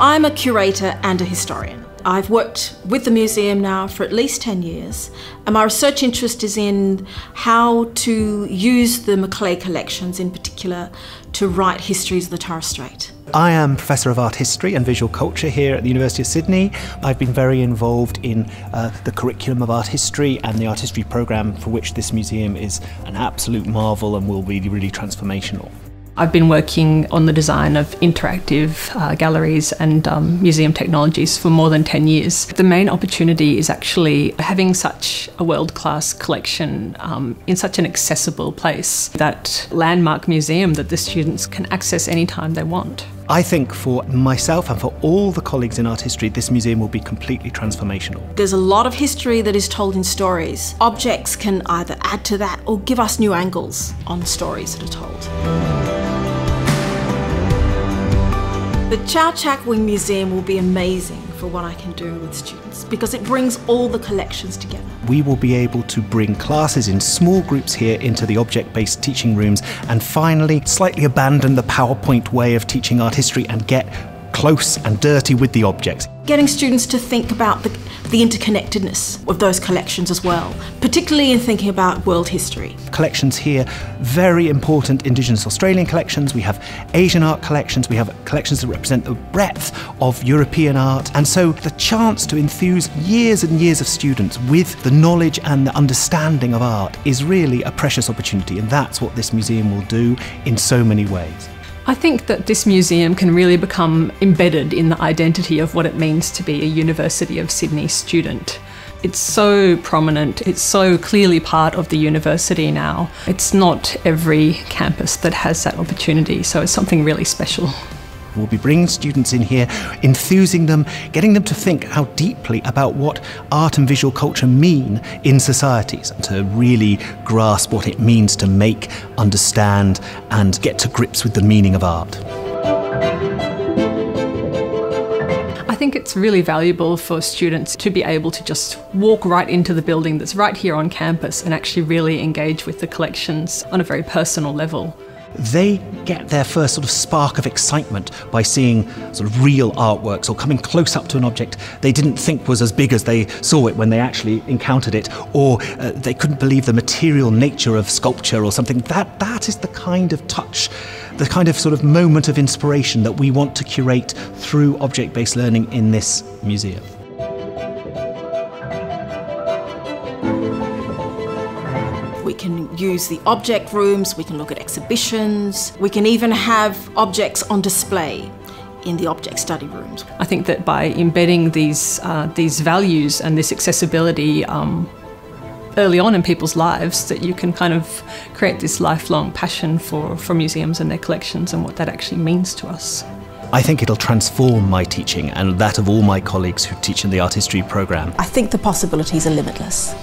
I'm a curator and a historian. I've worked with the museum now for at least 10 years, and my research interest is in how to use the Macleay collections in particular to write histories of the Torres Strait. I am Professor of Art History and Visual Culture here at the University of Sydney. I've been very involved in uh, the curriculum of art history and the art history programme for which this museum is an absolute marvel and will be really transformational. I've been working on the design of interactive uh, galleries and um, museum technologies for more than 10 years. The main opportunity is actually having such a world class collection um, in such an accessible place, that landmark museum that the students can access anytime they want. I think for myself and for all the colleagues in art history, this museum will be completely transformational. There's a lot of history that is told in stories. Objects can either add to that or give us new angles on stories that are told. The Chau Chak Wing Museum will be amazing for what I can do with students because it brings all the collections together. We will be able to bring classes in small groups here into the object-based teaching rooms and finally slightly abandon the PowerPoint way of teaching art history and get close and dirty with the objects. Getting students to think about the, the interconnectedness of those collections as well, particularly in thinking about world history. Collections here, very important Indigenous Australian collections, we have Asian art collections, we have collections that represent the breadth of European art, and so the chance to enthuse years and years of students with the knowledge and the understanding of art is really a precious opportunity, and that's what this museum will do in so many ways. I think that this museum can really become embedded in the identity of what it means to be a University of Sydney student. It's so prominent, it's so clearly part of the university now. It's not every campus that has that opportunity, so it's something really special. We'll be bringing students in here, enthusing them, getting them to think how deeply about what art and visual culture mean in societies, and to really grasp what it means to make, understand, and get to grips with the meaning of art. I think it's really valuable for students to be able to just walk right into the building that's right here on campus and actually really engage with the collections on a very personal level they get their first sort of spark of excitement by seeing sort of real artworks or coming close up to an object they didn't think was as big as they saw it when they actually encountered it, or uh, they couldn't believe the material nature of sculpture or something. That that is the kind of touch, the kind of sort of moment of inspiration that we want to curate through object-based learning in this museum. Can use the object rooms, we can look at exhibitions, we can even have objects on display in the object study rooms. I think that by embedding these, uh, these values and this accessibility um, early on in people's lives, that you can kind of create this lifelong passion for, for museums and their collections and what that actually means to us. I think it'll transform my teaching and that of all my colleagues who teach in the art history programme. I think the possibilities are limitless.